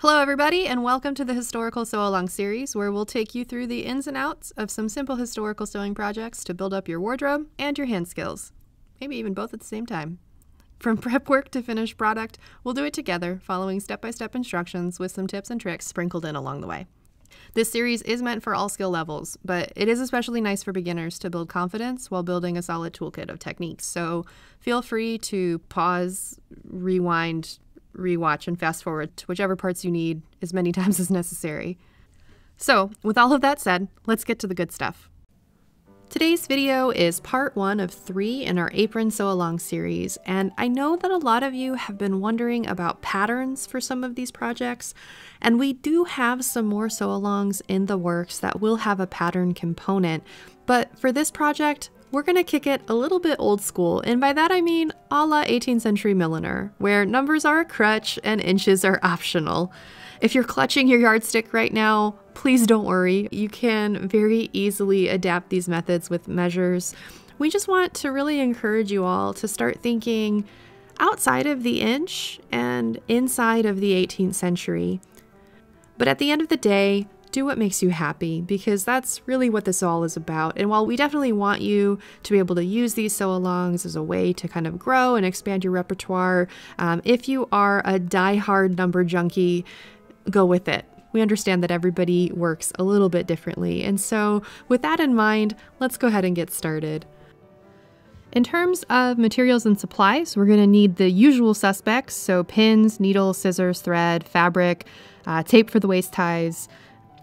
Hello, everybody, and welcome to the Historical Sew Along series, where we'll take you through the ins and outs of some simple historical sewing projects to build up your wardrobe and your hand skills. Maybe even both at the same time. From prep work to finished product, we'll do it together, following step by step instructions with some tips and tricks sprinkled in along the way. This series is meant for all skill levels, but it is especially nice for beginners to build confidence while building a solid toolkit of techniques. So feel free to pause, rewind, rewatch, and fast forward to whichever parts you need as many times as necessary. So, with all of that said, let's get to the good stuff. Today's video is part one of three in our Apron Sew Along series, and I know that a lot of you have been wondering about patterns for some of these projects, and we do have some more sew alongs in the works that will have a pattern component, but for this project, we're gonna kick it a little bit old school, and by that I mean a la 18th century milliner, where numbers are a crutch and inches are optional. If you're clutching your yardstick right now, please don't worry. You can very easily adapt these methods with measures. We just want to really encourage you all to start thinking outside of the inch and inside of the 18th century. But at the end of the day, do what makes you happy because that's really what this all is about. And while we definitely want you to be able to use these sew alongs as a way to kind of grow and expand your repertoire, um, if you are a die-hard number junkie, go with it. We understand that everybody works a little bit differently. And so, with that in mind, let's go ahead and get started. In terms of materials and supplies, we're going to need the usual suspects so pins, needles, scissors, thread, fabric, uh, tape for the waist ties.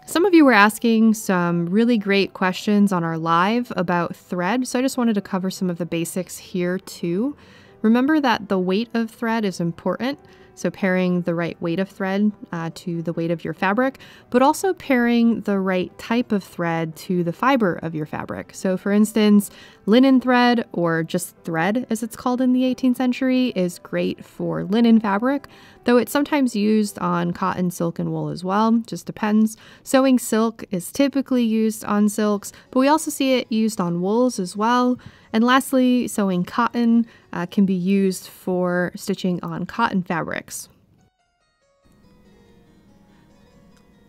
Some of you were asking some really great questions on our live about thread, so I just wanted to cover some of the basics here too. Remember that the weight of thread is important. So, pairing the right weight of thread uh, to the weight of your fabric, but also pairing the right type of thread to the fiber of your fabric. So, for instance, linen thread, or just thread as it's called in the 18th century, is great for linen fabric, though it's sometimes used on cotton, silk, and wool as well, just depends. Sewing silk is typically used on silks, but we also see it used on wools as well. And lastly, sewing cotton uh, can be used for stitching on cotton fabrics.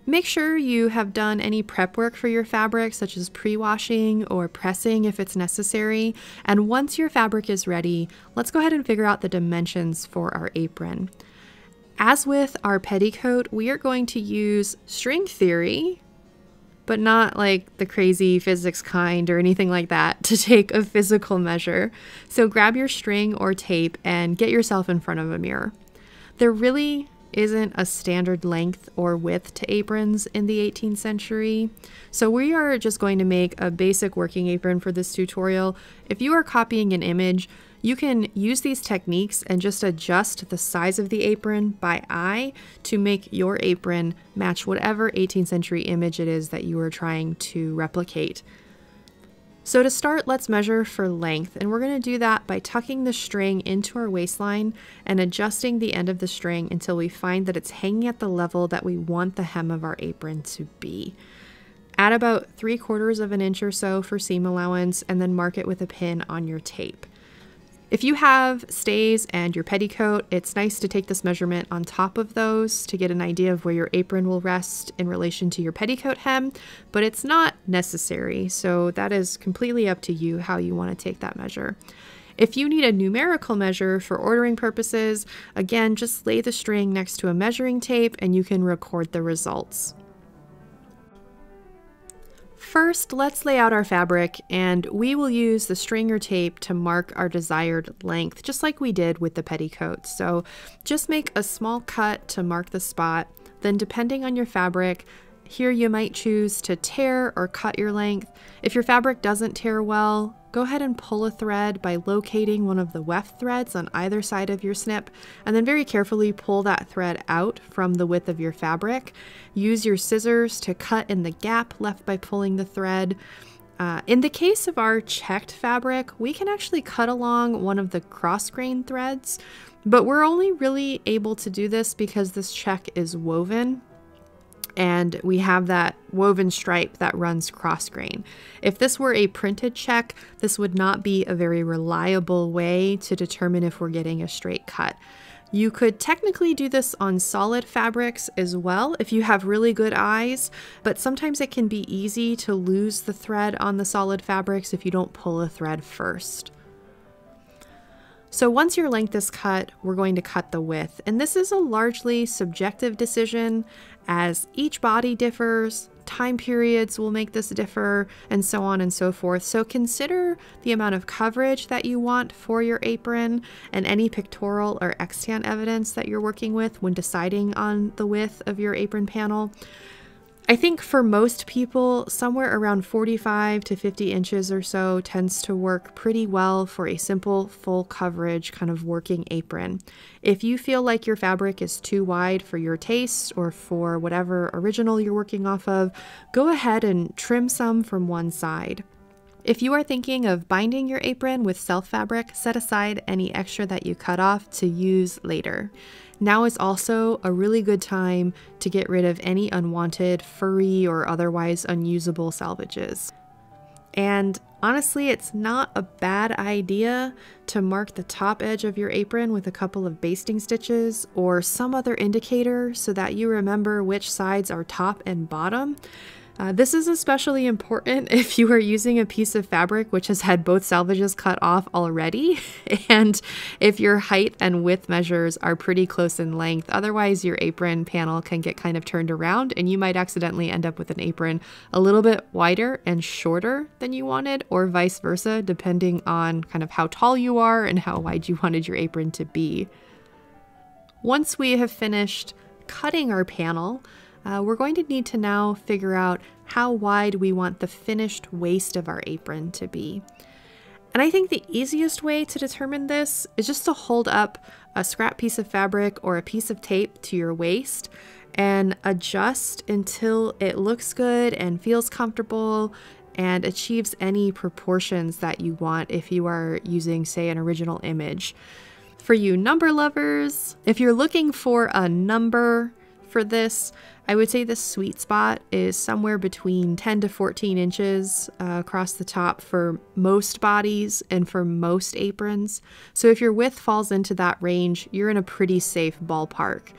Make sure you have done any prep work for your fabric, such as pre-washing or pressing if it's necessary. And once your fabric is ready, let's go ahead and figure out the dimensions for our apron. As with our petticoat, we are going to use string theory but not like the crazy physics kind or anything like that to take a physical measure. So grab your string or tape and get yourself in front of a mirror. There really isn't a standard length or width to aprons in the 18th century. So we are just going to make a basic working apron for this tutorial. If you are copying an image, you can use these techniques and just adjust the size of the apron by eye to make your apron match whatever 18th century image it is that you are trying to replicate. So to start, let's measure for length, and we're going to do that by tucking the string into our waistline and adjusting the end of the string until we find that it's hanging at the level that we want the hem of our apron to be. Add about 3 quarters of an inch or so for seam allowance and then mark it with a pin on your tape. If you have stays and your petticoat, it's nice to take this measurement on top of those to get an idea of where your apron will rest in relation to your petticoat hem, but it's not necessary, so that is completely up to you how you want to take that measure. If you need a numerical measure for ordering purposes, again, just lay the string next to a measuring tape and you can record the results. First, let's lay out our fabric and we will use the stringer tape to mark our desired length, just like we did with the petticoat. So just make a small cut to mark the spot. Then depending on your fabric, here you might choose to tear or cut your length. If your fabric doesn't tear well, go ahead and pull a thread by locating one of the weft threads on either side of your snip, and then very carefully pull that thread out from the width of your fabric. Use your scissors to cut in the gap left by pulling the thread. Uh, in the case of our checked fabric, we can actually cut along one of the cross grain threads, but we're only really able to do this because this check is woven and we have that woven stripe that runs cross grain. If this were a printed check, this would not be a very reliable way to determine if we're getting a straight cut. You could technically do this on solid fabrics as well if you have really good eyes, but sometimes it can be easy to lose the thread on the solid fabrics if you don't pull a thread first. So once your length is cut, we're going to cut the width. And this is a largely subjective decision as each body differs, time periods will make this differ, and so on and so forth. So consider the amount of coverage that you want for your apron and any pictorial or extant evidence that you're working with when deciding on the width of your apron panel. I think for most people, somewhere around 45 to 50 inches or so tends to work pretty well for a simple full coverage kind of working apron. If you feel like your fabric is too wide for your taste or for whatever original you're working off of, go ahead and trim some from one side. If you are thinking of binding your apron with self fabric, set aside any extra that you cut off to use later. Now is also a really good time to get rid of any unwanted, furry, or otherwise unusable salvages. And honestly, it's not a bad idea to mark the top edge of your apron with a couple of basting stitches or some other indicator so that you remember which sides are top and bottom. Uh, this is especially important if you are using a piece of fabric which has had both salvages cut off already, and if your height and width measures are pretty close in length. Otherwise, your apron panel can get kind of turned around, and you might accidentally end up with an apron a little bit wider and shorter than you wanted, or vice versa, depending on kind of how tall you are and how wide you wanted your apron to be. Once we have finished cutting our panel, uh, we're going to need to now figure out how wide we want the finished waist of our apron to be. And I think the easiest way to determine this is just to hold up a scrap piece of fabric or a piece of tape to your waist and adjust until it looks good and feels comfortable and achieves any proportions that you want if you are using, say, an original image. For you number lovers, if you're looking for a number for this, I would say the sweet spot is somewhere between 10 to 14 inches uh, across the top for most bodies and for most aprons. So if your width falls into that range, you're in a pretty safe ballpark.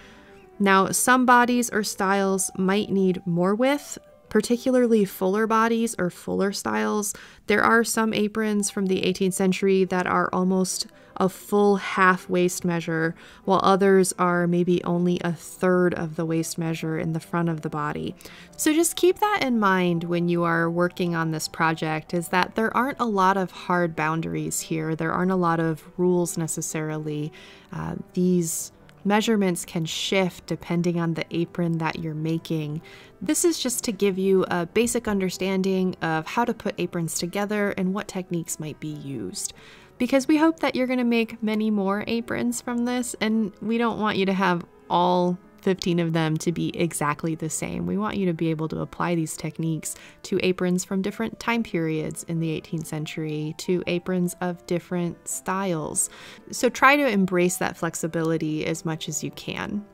Now, some bodies or styles might need more width, particularly fuller bodies or fuller styles. There are some aprons from the 18th century that are almost a full half waist measure, while others are maybe only a third of the waist measure in the front of the body. So just keep that in mind when you are working on this project is that there aren't a lot of hard boundaries here. There aren't a lot of rules necessarily. Uh, these Measurements can shift depending on the apron that you're making. This is just to give you a basic understanding of how to put aprons together and what techniques might be used because we hope that you're going to make many more aprons from this and we don't want you to have all 15 of them to be exactly the same. We want you to be able to apply these techniques to aprons from different time periods in the 18th century, to aprons of different styles. So try to embrace that flexibility as much as you can.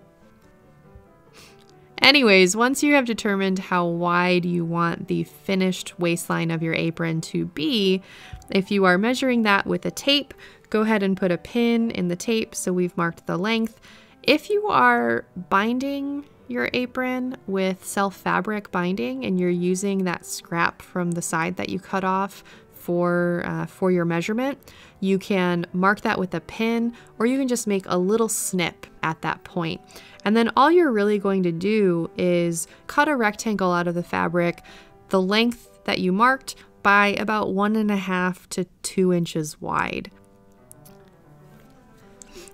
Anyways, once you have determined how wide you want the finished waistline of your apron to be, if you are measuring that with a tape, go ahead and put a pin in the tape so we've marked the length. If you are binding your apron with self fabric binding and you're using that scrap from the side that you cut off for, uh, for your measurement, you can mark that with a pin or you can just make a little snip at that point. And then all you're really going to do is cut a rectangle out of the fabric, the length that you marked by about one and a half to two inches wide.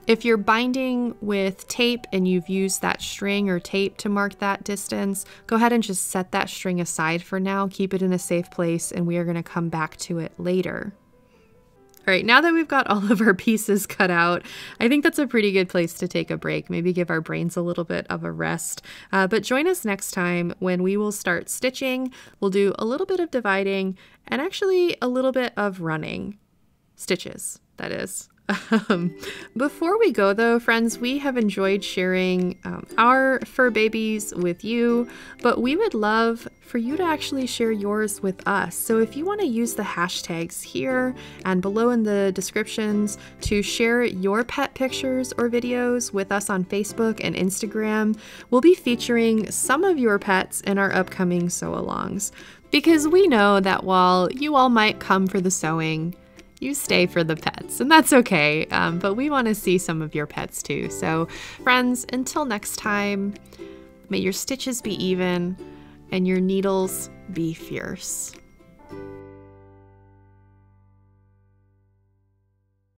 If you're binding with tape and you've used that string or tape to mark that distance, go ahead and just set that string aside for now, keep it in a safe place, and we are going to come back to it later. All right, now that we've got all of our pieces cut out, I think that's a pretty good place to take a break, maybe give our brains a little bit of a rest. Uh, but join us next time when we will start stitching. We'll do a little bit of dividing and actually a little bit of running. Stitches, that is. Um, before we go, though, friends, we have enjoyed sharing um, our fur babies with you, but we would love for you to actually share yours with us. So if you want to use the hashtags here and below in the descriptions to share your pet pictures or videos with us on Facebook and Instagram, we'll be featuring some of your pets in our upcoming sew alongs. Because we know that while you all might come for the sewing, you stay for the pets, and that's okay. Um, but we want to see some of your pets too. So, friends, until next time, may your stitches be even and your needles be fierce.